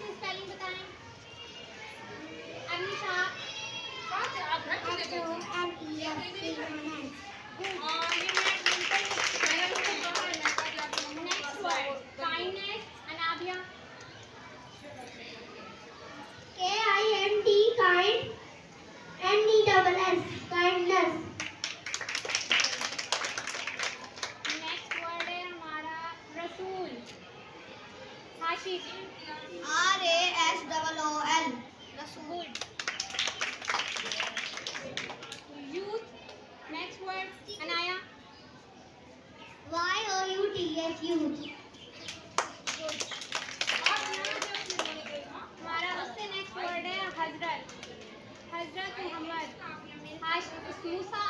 इसकी स्पेलिंग बताएँ। अमीशा आप रख देते हो M E S E N S Rashid. R A S O O L. Rasul. Youth. Next word. Anaya. Y O U T H youth. हमारा उससे next word है हज़रत हज़रत मोहम्मद मूसा